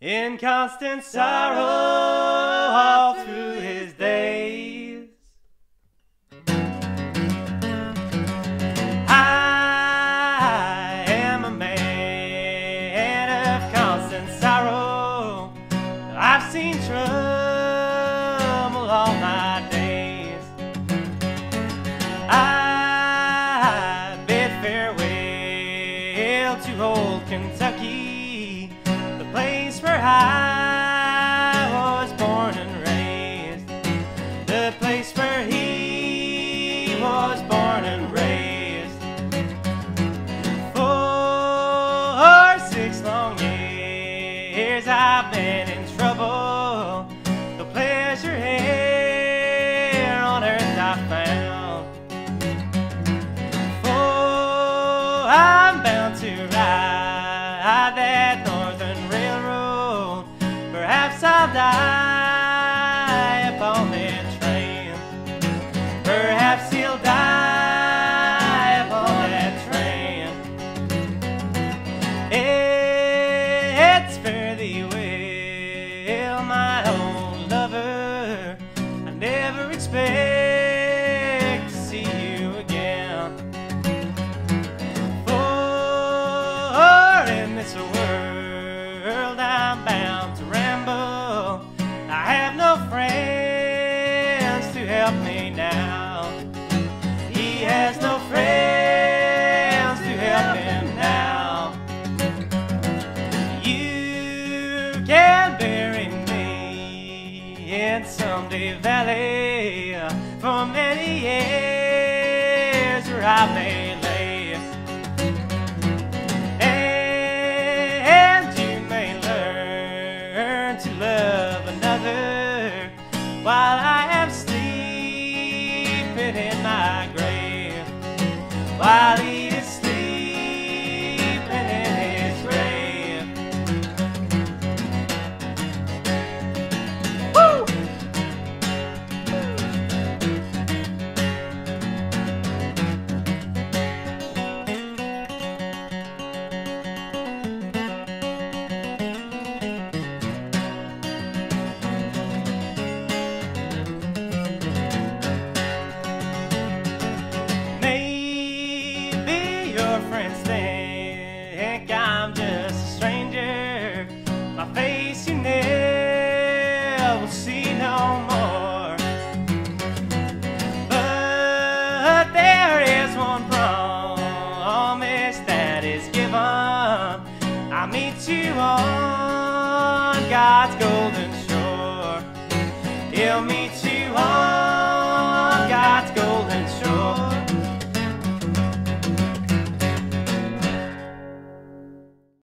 in constant sorrow all through his days. I am a man of constant sorrow. I've seen trouble all my days. I bid farewell to old Kentucky, where I was born and raised, the place where he was born and raised. For six long years I've been in trouble. The pleasure here on earth I found. For I'm bound to I'll die upon that train. Perhaps he'll die upon that train. It's fare thee well, my old lover. I never expect me in someday valley for many years where I may lay. And you may learn to love another while I am sleeping in my grave. While is given. I'll meet you on God's golden shore. He'll meet you